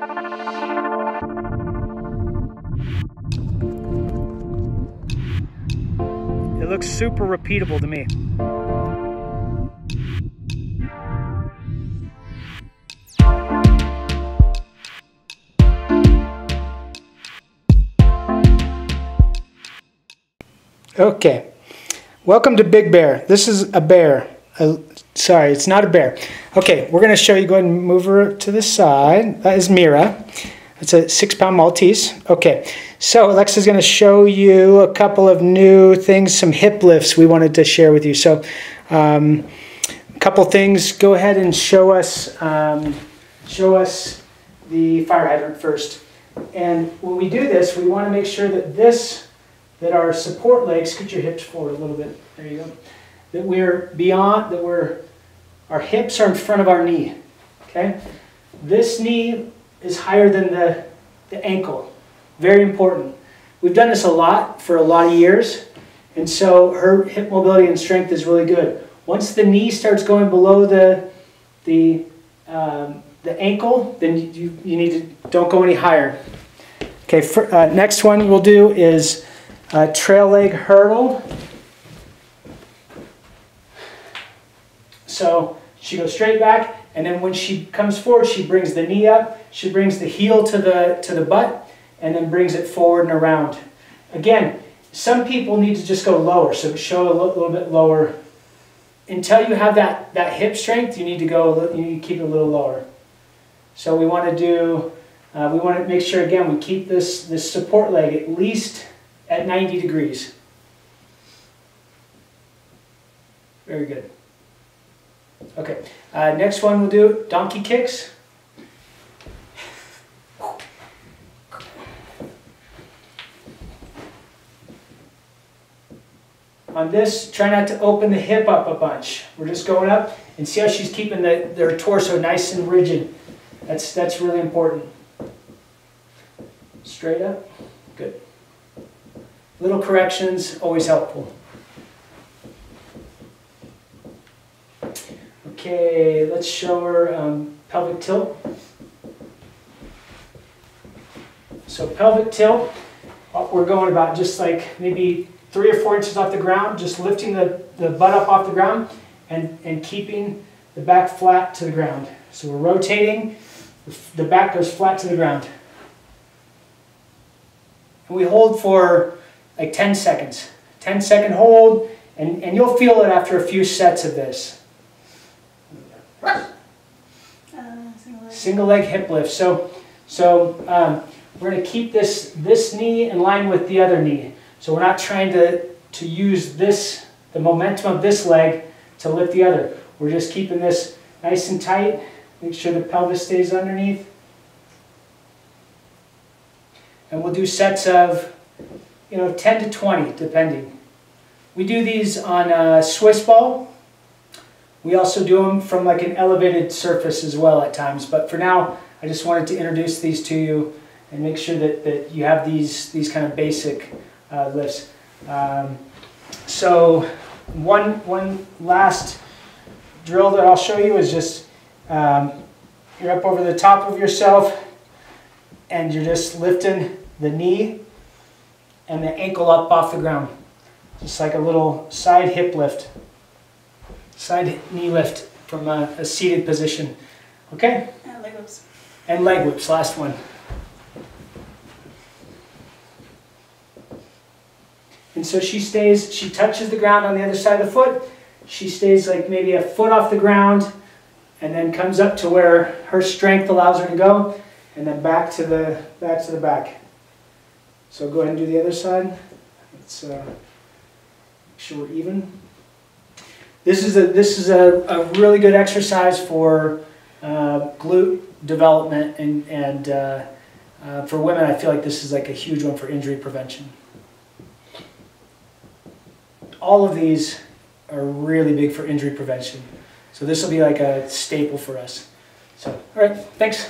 It looks super repeatable to me. Okay, welcome to Big Bear. This is a bear. Uh, sorry, it's not a bear. Okay, we're going to show you. Go ahead and move her to the side. That is Mira. It's a six pound Maltese. Okay, so Alexa's going to show you a couple of new things, some hip lifts we wanted to share with you. So, um, a couple things. Go ahead and show us, um, show us the fire hydrant first. And when we do this, we want to make sure that this that our support legs, scoot your hips forward a little bit, there you go, that we're beyond, that we're, our hips are in front of our knee, okay? This knee is higher than the, the ankle, very important. We've done this a lot for a lot of years, and so her hip mobility and strength is really good. Once the knee starts going below the, the, um, the ankle, then you, you need to, don't go any higher. Okay, for, uh, next one we'll do is uh, trail leg hurdle. So she goes straight back, and then when she comes forward, she brings the knee up, she brings the heel to the, to the butt, and then brings it forward and around. Again, some people need to just go lower, so show a little bit lower. Until you have that, that hip strength, you need to go, you need to keep it a little lower. So we want to do, uh, we want to make sure, again, we keep this, this support leg at least at 90 degrees. Very good. Okay, uh, next one we'll do donkey kicks. On this, try not to open the hip up a bunch. We're just going up and see how she's keeping the, their torso nice and rigid. That's, that's really important. Straight up. Good. Little corrections, always helpful. Okay, let's show her um, pelvic tilt. So pelvic tilt, uh, we're going about just like maybe three or four inches off the ground, just lifting the, the butt up off the ground and, and keeping the back flat to the ground. So we're rotating, the back goes flat to the ground. And we hold for like 10 seconds. 10 second hold, and, and you'll feel it after a few sets of this. Uh, single, leg. hip lift. So, so um, we're going to keep this, this knee in line with the other knee. So we're not trying to, to use this, the momentum of this leg to lift the other. We're just keeping this nice and tight. Make sure the pelvis stays underneath. And we'll do sets of you know, 10 to 20, depending. We do these on a Swiss ball. We also do them from like an elevated surface as well at times. But for now, I just wanted to introduce these to you and make sure that, that you have these, these kind of basic uh, lifts. Um, so one, one last drill that I'll show you is just um, you're up over the top of yourself and you're just lifting the knee and the ankle up off the ground. Just like a little side hip lift, side knee lift from a, a seated position. Okay? And leg whips. And leg whips, last one. And so she stays, she touches the ground on the other side of the foot. She stays like maybe a foot off the ground and then comes up to where her strength allows her to go and then back to the back to the back. So go ahead and do the other side. Let's uh, make sure we're even. This is a this is a, a really good exercise for uh, glute development and and uh, uh, for women. I feel like this is like a huge one for injury prevention. All of these are really big for injury prevention. So this will be like a staple for us. So, all right, thanks.